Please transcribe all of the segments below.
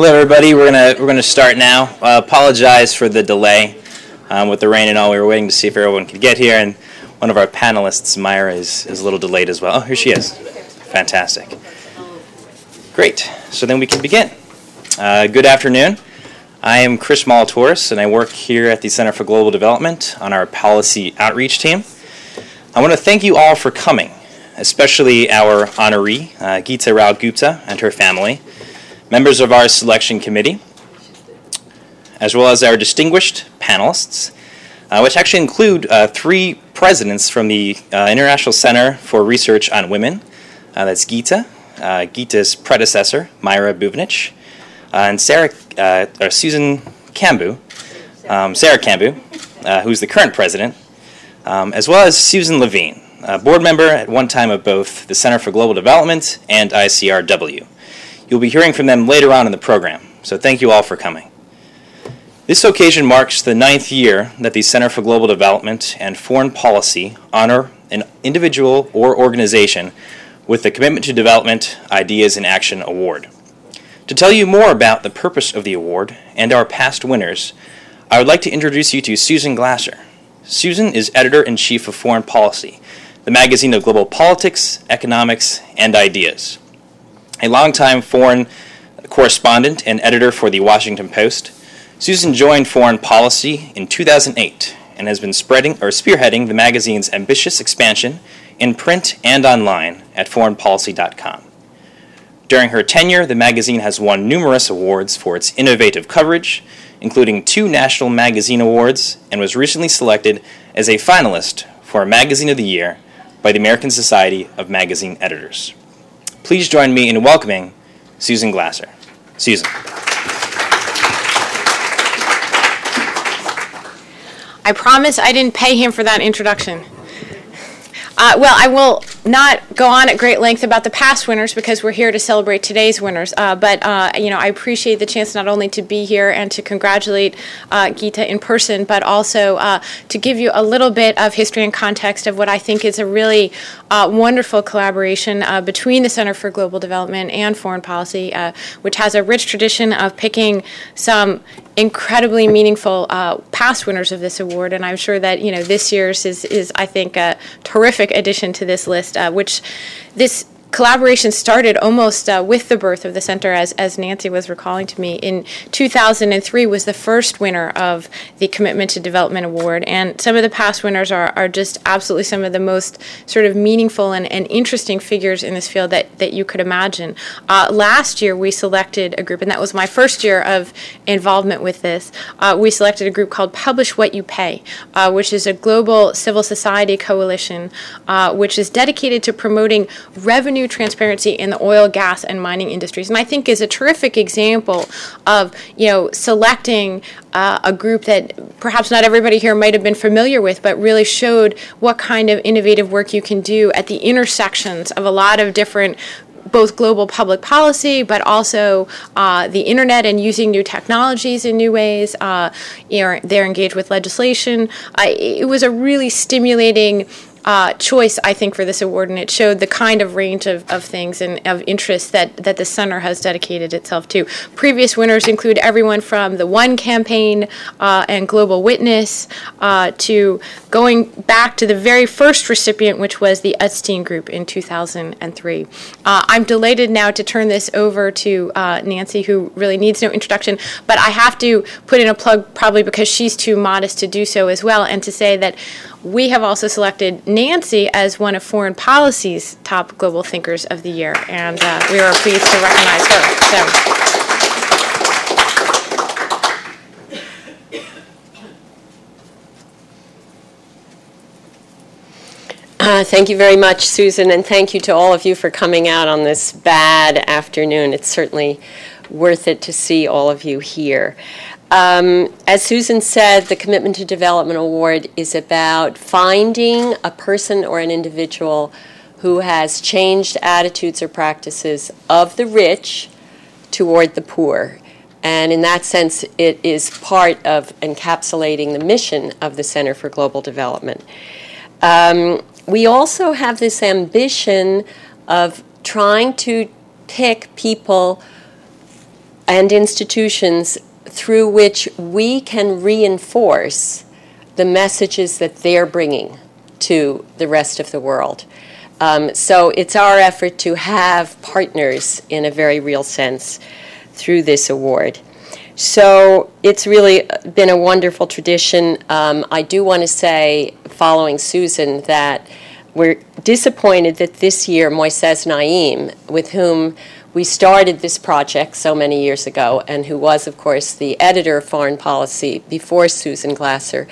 Hello, everybody. We're gonna we're gonna start now. Uh, apologize for the delay um, with the rain and all. We were waiting to see if everyone could get here, and one of our panelists, Mayra, is is a little delayed as well. Oh, here she is. Fantastic. Great. So then we can begin. Uh, good afternoon. I am Chris Molitoris, and I work here at the Center for Global Development on our policy outreach team. I want to thank you all for coming, especially our honoree, uh, Geeta Rao Gupta, and her family members of our selection committee, as well as our distinguished panelists, uh, which actually include uh, three presidents from the uh, International Center for Research on Women. Uh, that's Geeta, uh, Geeta's predecessor, Mayra Buvinic, uh, and Sarah, or Susan Kambou, um, Sarah Kambou, who's the current president, um, as well as Susan Levine, board member at one time of both the Center for Global Development and ICRW. You'll be hearing from them later on in the program, so thank you all for coming. This occasion marks the ninth year that the Center for Global Development and Foreign Policy honor an individual or organization with the Commitment to Development Ideas in Action Award. To tell you more about the purpose of the award and our past winners, I would like to introduce you to Susan Glasser. Susan is editor in chief of Foreign Policy, the magazine of global politics, economics, and ideas a longtime foreign correspondent and editor for the Washington Post. Susan joined Foreign Policy in 2008 and has been spreading or spearheading the magazine's ambitious expansion in print and online at foreignpolicy.com. During her tenure, the magazine has won numerous awards for its innovative coverage, including two National Magazine Awards, and was recently selected as a finalist for a Magazine of the Year by the American Society of Magazine Editors. Please join me in welcoming Susan Glasser. Susan. I promise I didn't pay him for that introduction. Uh, well, I will not go on at great length about the past winners because we're here to celebrate today's winners. Uh, but uh, you know, I appreciate the chance not only to be here and to congratulate uh, Geeta in person, but also uh, to give you a little bit of history and context of what I think is a really uh, wonderful collaboration between the Center for Global Development and Foreign Policy, which has a rich tradition of picking some incredibly meaningful uh, past winners of this award, and I'm sure that you know this year's is is I think a terrific addition to this list, uh, which this collaboration started almost uh, with the birth of the center, as, as Nancy was recalling to me. In 2003 was the first winner of the Commitment to Development Award, and some of the past winners are, are just absolutely some of the most sort of meaningful and, and interesting figures in this field that, that you could imagine. Uh, last year we selected a group, and that was my first year of involvement with this. Uh, we selected a group called Publish What You Pay, uh, which is a global civil society coalition uh, which is dedicated to promoting revenue revenue transparency in the oil, gas, and mining industries. And I think is a terrific example of you know selecting uh, a group that perhaps not everybody here might have been familiar with, but really showed what kind of innovative work you can do at the intersections of a lot of different both global public policy, but also uh, the internet and using new technologies in new ways. Uh, you know, they're engaged with legislation. it was a really stimulating uh, choice, I think, for this award, and it showed the kind of range of, of things and of interest that, that the center has dedicated itself to. Previous winners include everyone from the One campaign uh, and Global Witness uh, to going back to the very first recipient, which was the Utstein Group in 2003. Uh, I'm delighted now to turn this over to uh, Nancy, who really needs no introduction, but I have to put in a plug probably because she's too modest to do so as well, and to say that we have also selected Nancy as one of foreign policy's top global thinkers of the year, and uh, we are pleased to recognize her. So. Uh, thank you very much, Susan, and thank you to all of you for coming out on this bad afternoon. It's certainly worth it to see all of you here. Um, as Susan said, the Commitment to Development Award is about finding a person or an individual who has changed attitudes or practices of the rich toward the poor. And in that sense, it is part of encapsulating the mission of the Center for Global Development. Um, we also have this ambition of trying to pick people and institutions through which we can reinforce the messages that they're bringing to the rest of the world. Um, so it's our effort to have partners in a very real sense through this award. So it's really been a wonderful tradition. Um, I do want to say, following Susan, that we're disappointed that this year Moises Naim, with whom we started this project so many years ago, and who was, of course, the editor of foreign policy before Susan Glasser,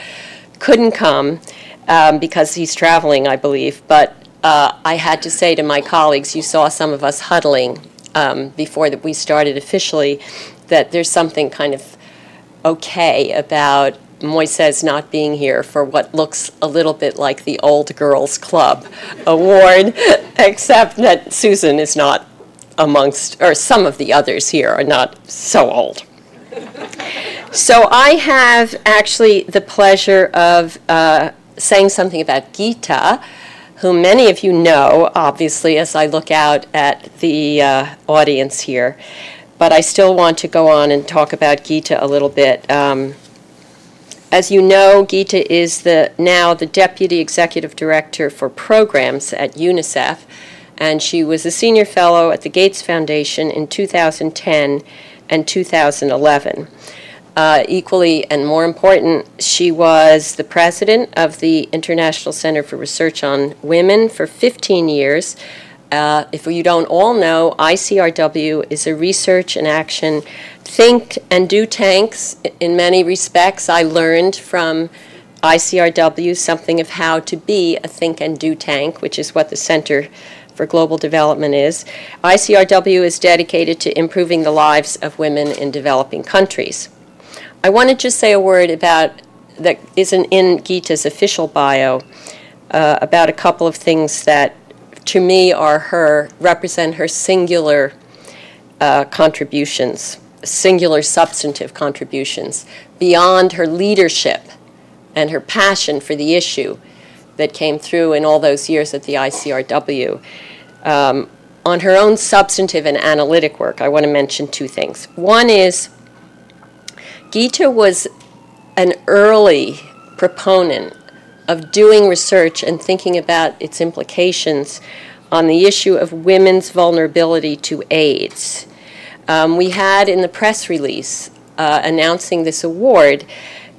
couldn't come um, because he's traveling, I believe. But uh, I had to say to my colleagues, you saw some of us huddling um, before that we started officially, that there's something kind of okay about Moises not being here for what looks a little bit like the Old Girls Club award, except that Susan is not amongst, or some of the others here are not so old. So I have actually the pleasure of uh, saying something about Geeta, whom many of you know, obviously, as I look out at the uh, audience here. But I still want to go on and talk about Geeta a little bit. Um, as you know, Geeta is the now the deputy executive director for programs at UNICEF, and she was a senior fellow at the Gates Foundation in 2010 and 2011. Uh, equally and more important, she was the president of the International Center for Research on Women for 15 years. Uh, if you don't all know, ICRW is a research and action think and do tanks. In many respects, I learned from ICRW something of how to be a think and do tank, which is what the Center for Global Development is. ICRW is dedicated to improving the lives of women in developing countries. I want to just say a word about that isn't in Geeta's official bio uh, about a couple of things that, to me, are her represent her singular uh, contributions, singular substantive contributions beyond her leadership and her passion for the issue that came through in all those years at the ICRW. Um, on her own substantive and analytic work, I want to mention two things. One is Geeta was an early proponent of doing research and thinking about its implications on the issue of women's vulnerability to AIDS. Um, we had in the press release uh, announcing this award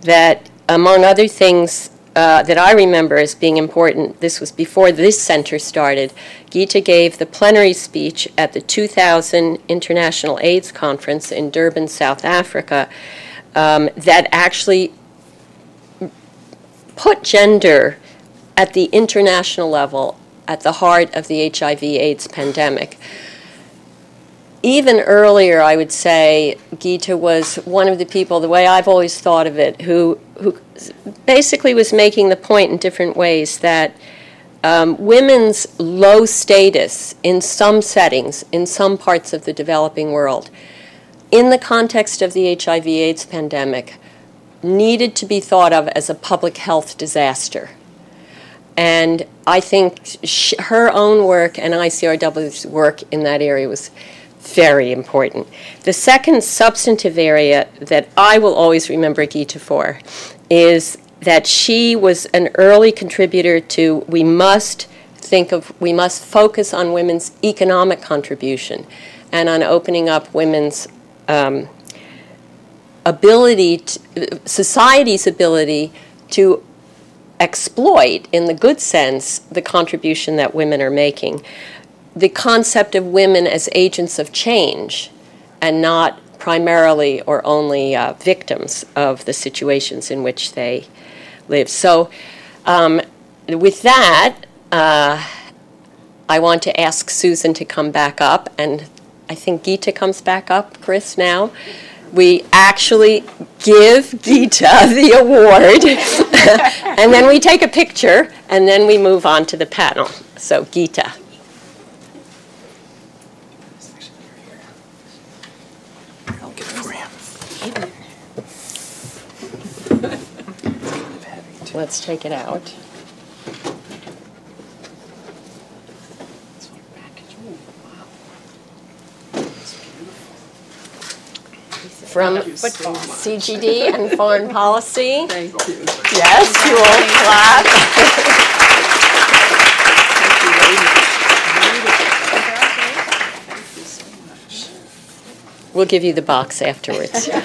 that, among other things uh, that I remember as being important, this was before this center started, Geeta gave the plenary speech at the 2000 International AIDS Conference in Durban, South Africa um, that actually put gender at the international level at the heart of the HIV AIDS pandemic. Even earlier, I would say Geeta was one of the people, the way I've always thought of it, who, who basically was making the point in different ways that um, women's low status in some settings, in some parts of the developing world, in the context of the HIV AIDS pandemic, needed to be thought of as a public health disaster. And I think her own work and ICRW's work in that area was very important. The second substantive area that I will always remember Geeta for is that she was an early contributor to we must think of, we must focus on women's economic contribution and on opening up women's um, ability, to, society's ability to exploit, in the good sense, the contribution that women are making. The concept of women as agents of change and not primarily or only uh, victims of the situations in which they live. So, um, with that, uh, I want to ask Susan to come back up and I think Geeta comes back up, Chris, now. We actually give Geeta the award, and then we take a picture, and then we move on to the panel. So, Geeta. I'll get it for you. Let's take it out. From CGD and Foreign Policy. Thank you. Yes, you all clap. We'll give you the box afterwards.